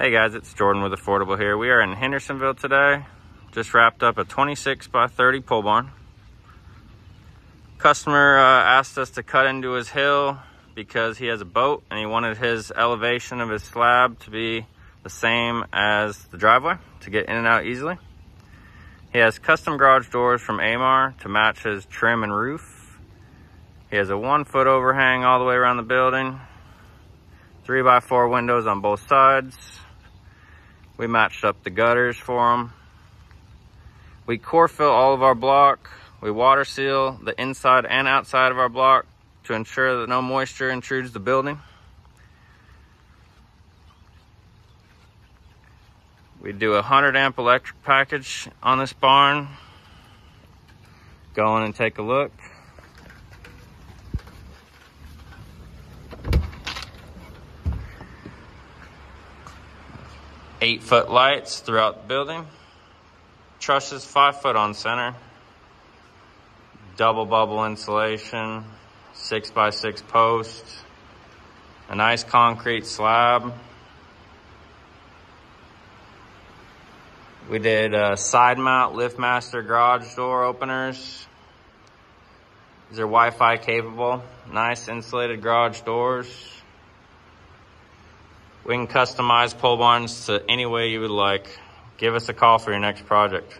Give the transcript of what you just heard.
Hey guys, it's Jordan with Affordable here. We are in Hendersonville today. Just wrapped up a 26 by 30 pole barn. Customer uh, asked us to cut into his hill because he has a boat and he wanted his elevation of his slab to be the same as the driveway to get in and out easily. He has custom garage doors from Amarr to match his trim and roof. He has a one foot overhang all the way around the building. Three by four windows on both sides. We matched up the gutters for them. We core fill all of our block. We water seal the inside and outside of our block to ensure that no moisture intrudes the building. We do a 100 amp electric package on this barn. Go in and take a look. Eight foot lights throughout the building. Trusses five foot on center. Double bubble insulation. Six by six post. A nice concrete slab. We did uh, side mount LiftMaster garage door openers. These are Wi-Fi capable. Nice insulated garage doors. We can customize pole barns to any way you would like. Give us a call for your next project.